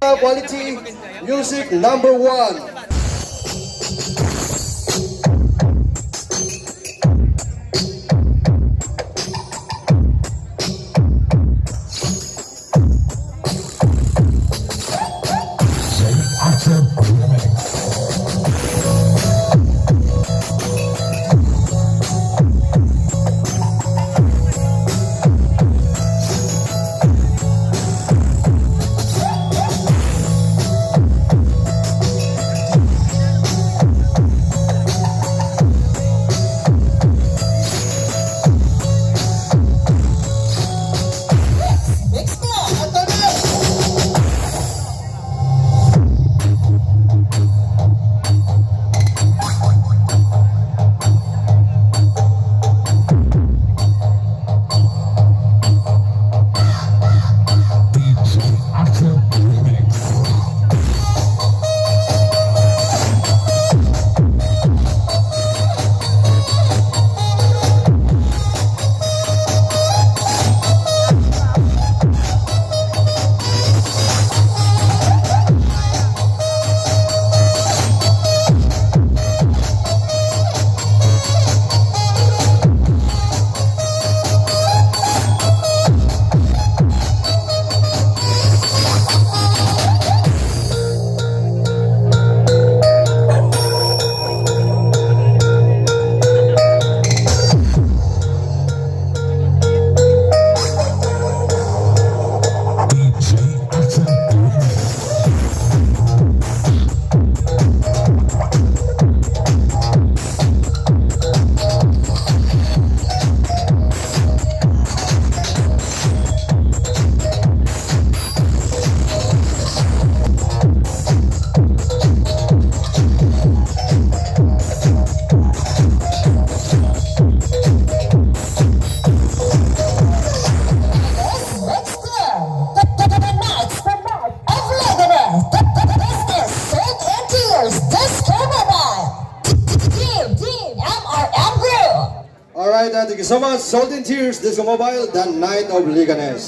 Quality music number one. Alright, thank you so much. Salt and Tears, Disco Mobile, the night of Liganes.